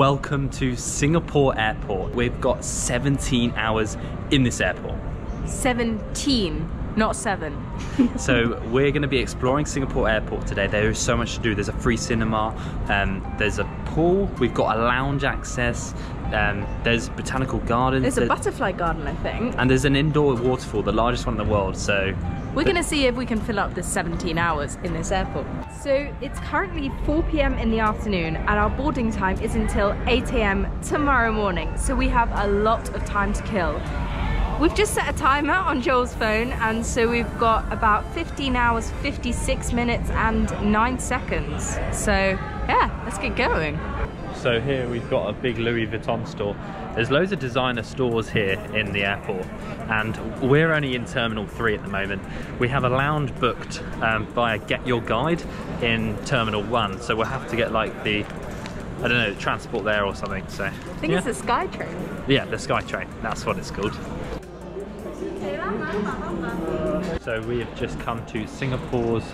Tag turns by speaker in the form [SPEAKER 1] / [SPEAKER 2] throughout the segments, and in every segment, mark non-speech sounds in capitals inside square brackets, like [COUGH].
[SPEAKER 1] Welcome to Singapore Airport. We've got 17 hours in this airport.
[SPEAKER 2] 17, not 7. [LAUGHS]
[SPEAKER 1] So we're going to be exploring Singapore Airport today. There is so much to do. There's a free cinema, um, there's a pool, we've got a lounge access, um, there's botanical gardens,
[SPEAKER 2] There's a
[SPEAKER 1] there-
[SPEAKER 2] butterfly garden, I think.
[SPEAKER 1] and there's an indoor waterfall, the largest one in the world. So
[SPEAKER 2] We're going to see if we can fill up the 17 hours in this airport. So it's currently 4 p.m. in the afternoon, and our boarding time is until 8 a.m. tomorrow morning. So we have a lot of time to kill. We've just set a timer on Joel's phone, and so we've got about 15 hours, 56 minutes, and 9 seconds. So, yeah, let's get going.
[SPEAKER 1] So here we've got a big Louis Vuitton store. There's loads of designer stores here in the airport and we're only in Terminal 3 at the moment. We have a lounge booked um, via Get Your Guide in Terminal 1 so we'll have to get like the, I don't know, transport there or something. So
[SPEAKER 2] I think it's a Skytrain.
[SPEAKER 1] Yeah, the SkyTrain, that's what it's called. So we have just come to Singapore's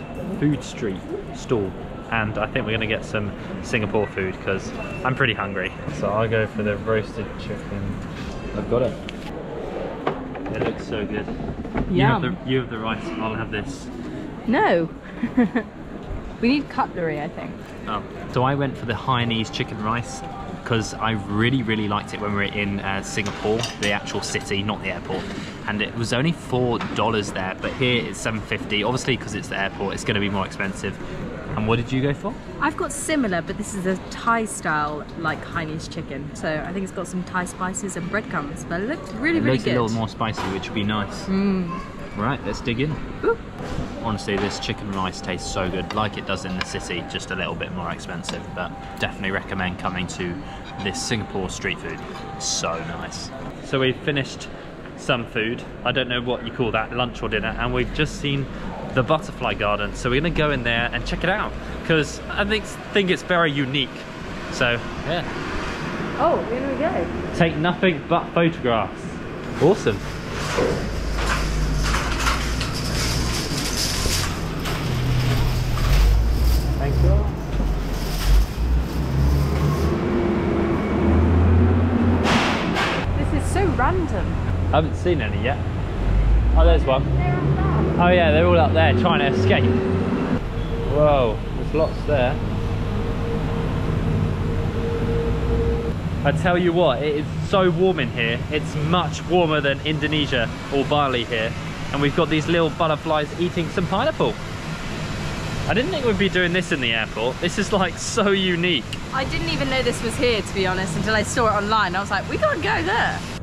[SPEAKER 1] food street stall and I think we're going to get some Singapore food because I'm pretty hungry. So I'll go for the roasted chicken. I've got it. It looks so good. You have, the, you have the rice, I'll have this.
[SPEAKER 2] No. [LAUGHS] we need cutlery, I think.
[SPEAKER 1] Oh. So I went for the Hainanese chicken rice because I really, really liked it when we were in uh, Singapore, the actual city, not the airport. And it was only four dollars there, but here it's seven fifty. Obviously, because it's the airport, it's going to be more expensive. And what did you go for?
[SPEAKER 2] I've got similar, but this is a Thai style, like Hainanese chicken. So I think it's got some Thai spices and breadcrumbs, but it looks really,
[SPEAKER 1] it
[SPEAKER 2] really
[SPEAKER 1] looks
[SPEAKER 2] good.
[SPEAKER 1] a little more spicy, which would be nice. Hmm. Right, let's dig in.
[SPEAKER 2] Ooh.
[SPEAKER 1] Honestly, this chicken rice tastes so good, like it does in the city, just a little bit more expensive. But definitely recommend coming to this Singapore street food. So nice. So we've finished some food. I don't know what you call that, lunch or dinner, and we've just seen the butterfly garden. So we're gonna go in there and check it out because I think think it's very unique. So yeah,
[SPEAKER 2] Oh, here we go.
[SPEAKER 1] take nothing but photographs. Awesome. Thank you.
[SPEAKER 2] This is so random.
[SPEAKER 1] I haven't seen any yet. Oh, there's one. Oh yeah, they're all up there trying to escape. Whoa, there's lots there. I tell you what, it is so warm in here. It's much warmer than Indonesia or Bali here. And we've got these little butterflies eating some pineapple. I didn't think we'd be doing this in the airport. This is like so unique.
[SPEAKER 2] I didn't even know this was here, to be honest, until I saw it online. I was like, we gotta go there.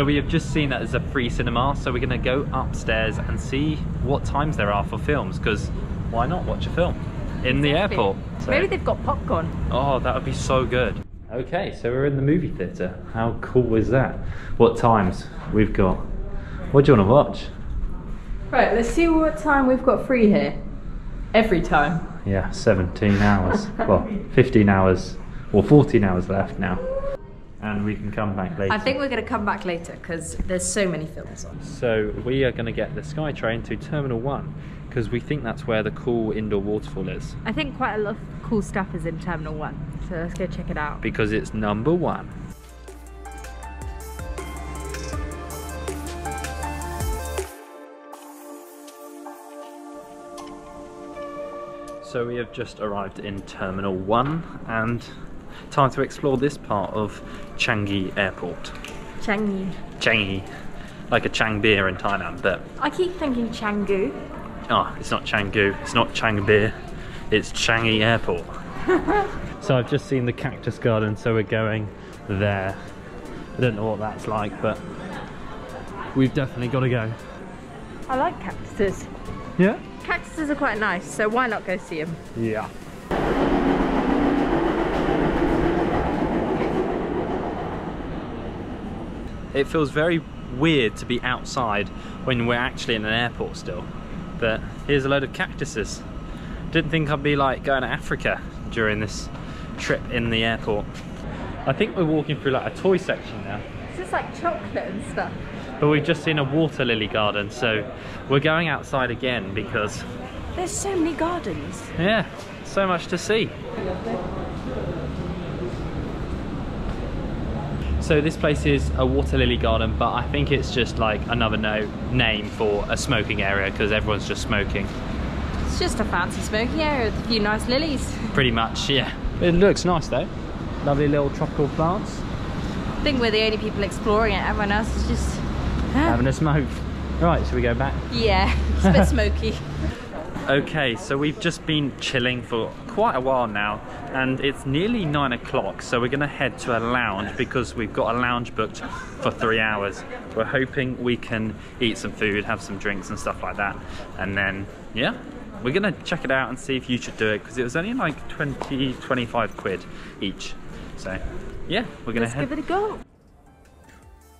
[SPEAKER 1] So we have just seen that there's a free cinema, so we're gonna go upstairs and see what times there are for films, because why not watch a film in the airport? So-
[SPEAKER 2] Maybe they've got popcorn.
[SPEAKER 1] Oh, that would be so good. Okay, so we're in the movie theatre. How cool is that? What times we've got? What do you want to watch?
[SPEAKER 2] Right, let's see what time we've got free here. Every time.
[SPEAKER 1] Yeah, 17 hours. well, 15 hours or 14 hours left now. And we can come back later.
[SPEAKER 2] I think we're gonna come back later because there's so many films on.
[SPEAKER 1] So we are going to get the SkyTrain to Terminal 1 because we think that's where the cool indoor waterfall is
[SPEAKER 2] I think quite a lot of cool stuff is in Terminal 1. So let's go check it out.
[SPEAKER 1] because it's number one. So we have just arrived in Terminal 1 and time to explore this part of Changi Airport.
[SPEAKER 2] Changi.
[SPEAKER 1] Changi, like a Chang beer in Thailand, but
[SPEAKER 2] I keep thinking Canggu.
[SPEAKER 1] Oh, ah, it's not Canggu, it's not Chang Beer, it's Changi Airport. [LAUGHS] so I've just seen the cactus garden, so we're going there. I don't know what that's like, but we've definitely got to go.
[SPEAKER 2] I like cactuses.
[SPEAKER 1] Yeah?
[SPEAKER 2] Cactuses are quite nice, so why not go see them?
[SPEAKER 1] Yeah. It feels very weird to be outside when we're actually in an airport still. But here's a load of cactuses. Didn't think I'd be like going to Africa during this trip in the airport. I think we're walking through like a toy section now.
[SPEAKER 2] It's just like chocolate and stuff.
[SPEAKER 1] But we've just seen a water lily garden, so we're going outside again because
[SPEAKER 2] There's so many gardens.
[SPEAKER 1] Yeah, so much to see. So this place is a water lily garden, but I think it's just like another no name for a smoking area because everyone's just smoking.
[SPEAKER 2] It's just a fancy smoking area with a few nice lilies.
[SPEAKER 1] Pretty much, yeah. It looks nice though. Lovely little tropical plants.
[SPEAKER 2] I think we're the only people exploring it. Everyone else is just...
[SPEAKER 1] Having a smoke. Right, should we go back?
[SPEAKER 2] Yeah, it's a bit [LAUGHS] smoky.
[SPEAKER 1] Okay, so we've just been chilling for quite a while now and it's nearly nine o'clock so we're gonna head to a lounge because we've got a lounge booked for three hours. We're hoping we can eat some food, have some drinks and stuff like that and then, yeah, we're gonna check it out and see if you should do it because it was only like 20, 25 quid each. So yeah, we're gonna
[SPEAKER 2] Let's
[SPEAKER 1] head.
[SPEAKER 2] give it a go.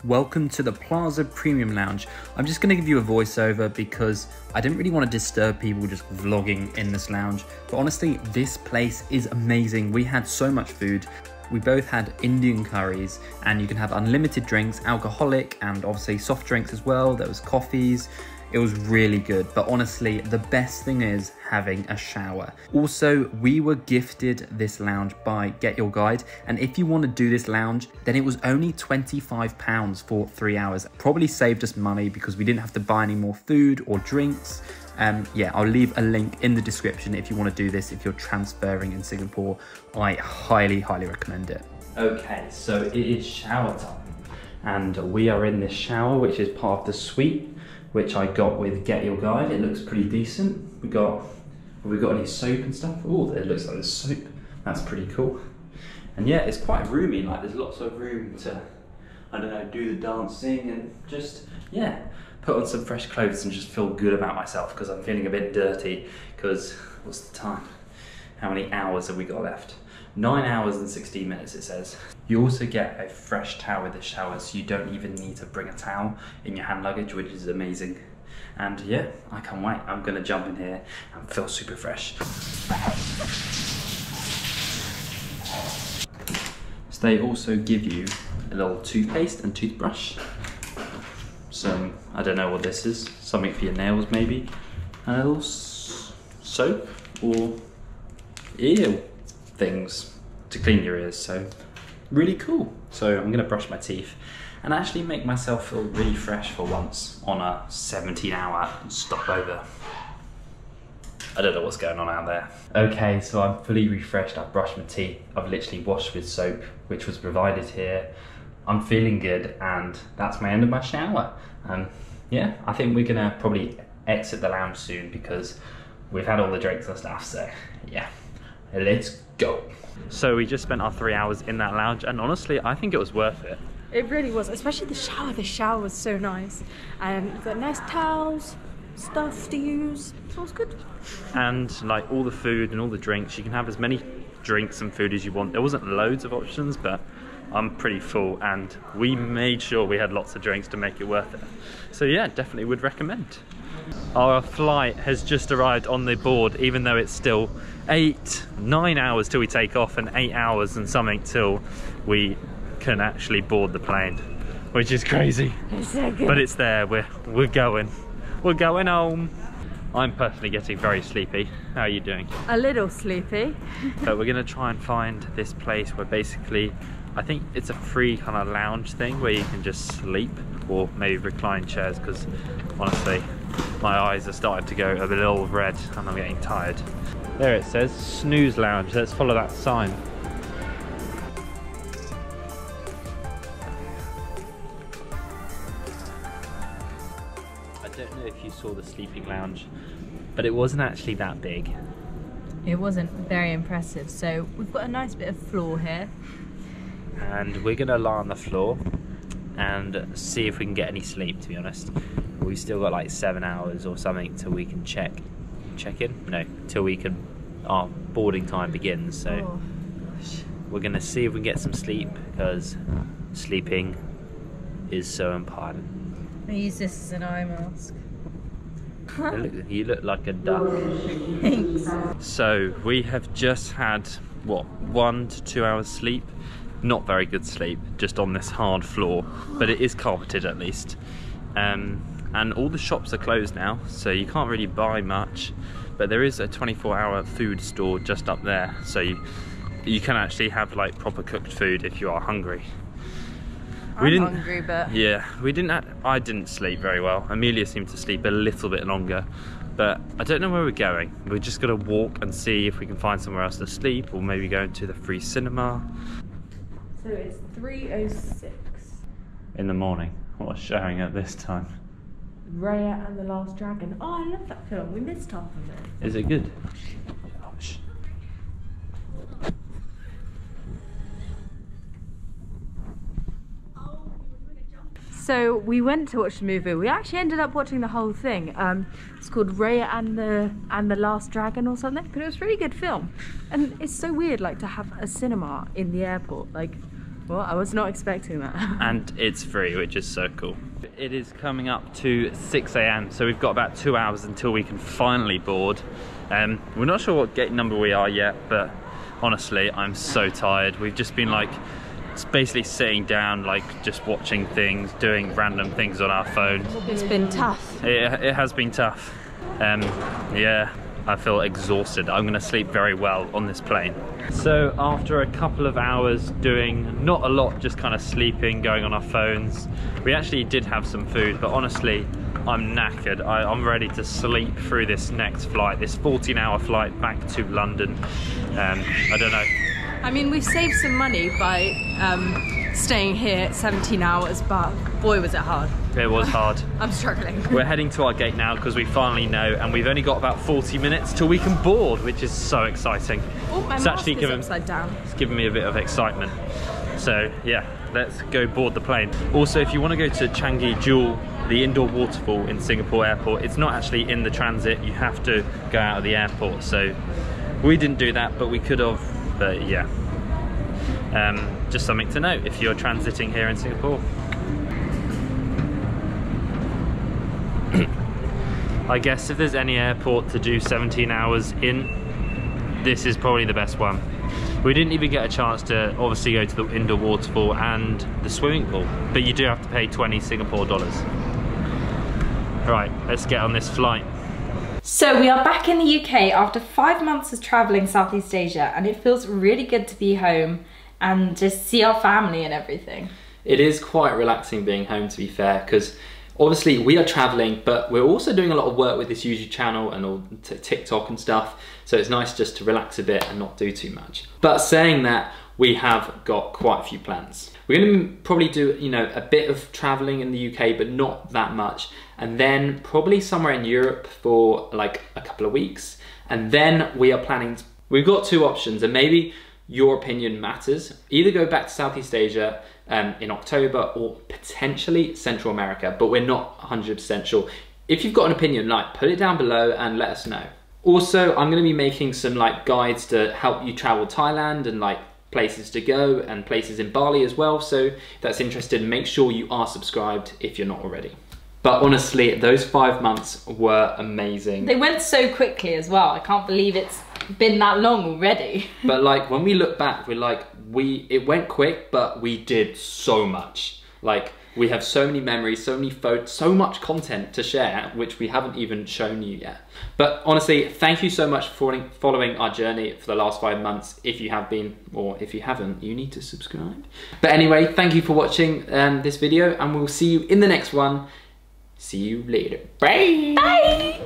[SPEAKER 1] Welcome to the Plaza Premium Lounge. I'm just going to give you a voiceover because I didn't really want to disturb people just vlogging in this lounge. But honestly, this place is amazing. We had so much food. We both had Indian curries and you can have unlimited drinks, alcoholic and obviously soft drinks as well. There was coffees. It was really good, but honestly, the best thing is having a shower. Also, we were gifted this lounge by Get Your Guide, and if you want to do this lounge, then it was only £25 for three hours. Probably saved us money because we didn't have to buy any more food or drinks. Um, yeah, I'll leave a link in the description if you want to do this if you're transferring in Singapore. I highly, highly recommend it. Okay, so it is shower time, and we are in this shower, which is part of the suite which I got with Get Your Guide. It looks pretty decent. We got, have we got any soap and stuff? Oh, it looks like there's soap. That's pretty cool. And yeah, it's quite roomy. Like there's lots of room to, I don't know, do the dancing and just yeah, put on some fresh clothes and just feel good about myself because I'm feeling a bit dirty. Because what's the time? How many hours have we got left? Nine hours and 16 minutes it says. You also get a fresh towel with the shower so you don't even need to bring a towel in your hand luggage which is amazing. And yeah, I can't wait. I'm gonna jump in here and feel super fresh. So they also give you a little toothpaste and toothbrush. Some, I don't know what this is, something for your nails maybe. And a little soap or ear things to clean your ears. So really cool. So I'm gonna brush my teeth and actually make myself feel really fresh for once on a 17 hour stopover. I don't know what's going on out there. Okay, so I'm fully refreshed. I've brushed my teeth. I've literally washed with soap, which was provided here. I'm feeling good, and that's my end of my shower. Um, yeah, I think we're gonna probably exit the lounge soon because we've had all the drinks and stuff. So yeah, let's go. So we just spent our three hours in that lounge, and honestly, I think it was worth it.
[SPEAKER 2] It really was, especially the shower. The shower was so nice. And you've got nice towels, stuff to use. It was good.
[SPEAKER 1] and like all the food and all the drinks you can have as many drinks and food as you want there wasn't loads of options but i'm pretty full and we made sure we had lots of drinks to make it worth it so yeah definitely would recommend our flight has just arrived on the board even though it's still eight nine hours till we take off and eight hours and something till we can actually board the plane which is crazy.
[SPEAKER 2] It's so
[SPEAKER 1] but it's there. We're we're going. We're going home. I'm personally getting very sleepy. How are you doing?
[SPEAKER 2] A little sleepy. [LAUGHS]
[SPEAKER 1] but we're gonna try and find this place where basically i think it's a free kind of lounge thing where you can just sleep or maybe recline chairs because honestly my eyes are starting to go a little red and i'm getting tired there it says snooze lounge let's follow that sign I don't know if you saw the sleeping lounge, but it wasn't actually that big.
[SPEAKER 2] It wasn't very impressive. So we've got a nice bit of floor here.
[SPEAKER 1] And we're gonna lie on the floor and see if we can get any sleep. To be honest, we've still got like seven hours or something till we can check check in. No, till we can our boarding time begins. So
[SPEAKER 2] Oh.
[SPEAKER 1] we're gonna see if we can get some sleep because sleeping is so important.
[SPEAKER 2] I use this as an eye mask.
[SPEAKER 1] You look, you look like a duck. [LAUGHS]
[SPEAKER 2] Thanks.
[SPEAKER 1] So we have just had what one to two hours sleep. Not very good sleep, just on this hard floor, but it is carpeted at least. Um, and all the shops are closed now, so you can't really buy much. But there is a 24 hour food store just up there. So you, you can actually have like proper cooked food if you are hungry.
[SPEAKER 2] I'm hungry, but
[SPEAKER 1] Yeah, we didn't. Have, I didn't sleep very well. Emilia seemed to sleep a little bit longer, but I don't know where we're going. We're just gonna walk and see if we can find somewhere else to sleep, or maybe go into the free cinema
[SPEAKER 2] so it's 3:06.
[SPEAKER 1] in the morning. What's showing at this time?
[SPEAKER 2] Raya and the Last Dragon. Oh, I love that film. We missed half of it.
[SPEAKER 1] Is it good? Oh,
[SPEAKER 2] So we went to watch the movie. We actually ended up watching the whole thing. Um, it's called Raya and the and the Last Dragon or something. But it was a really good film, and it's so weird like to have a cinema in the airport. Like, well, I was not expecting that. [LAUGHS]
[SPEAKER 1] and it's free, which is so cool. It is coming up to 6 a.m., so we've got about two hours until we can finally board. Um, we're not sure what gate number we are yet, but honestly, I'm so tired. We've just been like, it's basically sitting down, like just watching things, doing random things on our phone.
[SPEAKER 2] it's been tough.
[SPEAKER 1] It, it has been tough. Um, yeah, I feel exhausted. I'm to sleep very well on this plane. So after a couple of hours doing not a lot, just kind of sleeping, going on our phones, we actually did have some food, but honestly, I'm knackered. I, I'm ready to sleep through this next flight, this 14 hour flight back to London. Um, I don't know.
[SPEAKER 2] I mean, we've saved some money by um, staying here 17 hours, but boy, was it hard.
[SPEAKER 1] It was [LAUGHS] hard.
[SPEAKER 2] I'm struggling.
[SPEAKER 1] We're heading to our gate now because we finally know, and we've only got about 40 minutes till we can board, which is so exciting.
[SPEAKER 2] Oh, my
[SPEAKER 1] It's actually given-
[SPEAKER 2] upside down.
[SPEAKER 1] It's given me a bit of excitement. So yeah, let's go board the plane. Also, if you want to go to Changi Jewel, the indoor waterfall in Singapore airport, it's not actually in the transit. You have to go out of the airport. So we didn't do that, but we could have. But yeah, um, just something to note if you're transiting here in Singapore. I guess if there's any airport to do 17 hours in, this is probably the best one. We didn't even get a chance to obviously go to the indoor waterfall and the swimming pool, but you do have to pay 20 Singapore dollars. Right, let's get on this flight.
[SPEAKER 2] So we are back in the UK after five months of traveling Southeast Asia, and it feels really good to be home and just see our family and everything.
[SPEAKER 3] It is quite relaxing being home, to be fair, because obviously we are traveling, but we're also doing a lot of work with this YouTube channel and all TikTok and stuff. So it's nice just to relax a bit and not do too much. But saying that, we have got quite a few plans. We're going to probably do, you know, a bit of traveling in the UK, but not that much. And then probably somewhere in Europe for like a couple of weeks. And then we are planning, we've got two options, and maybe your opinion matters. Either go back to Southeast Asia um, in October or potentially Central America, but we're not 100% sure. If you've got an opinion, like put it down below and let us know. Also, I'm going to be making some like guides to help you travel Thailand and like places to go and places in Bali as well. So if that's interested, make sure you are subscribed if you're not already. But honestly, those five months were amazing.
[SPEAKER 2] They went so quickly as well. I can't believe it's been that long already. [LAUGHS]
[SPEAKER 3] but like when we look back, we're like, we it went quick, but we did so much. Like we have so many memories, so many photos, so much content to share, which we haven't even shown you yet. But honestly, thank you so much for following, our journey for the last five months. If you have been, or if you haven't, you need to subscribe. But anyway, thank you for watching um, this video, and we'll see you in the next one. See you later. Bye.
[SPEAKER 2] Bye!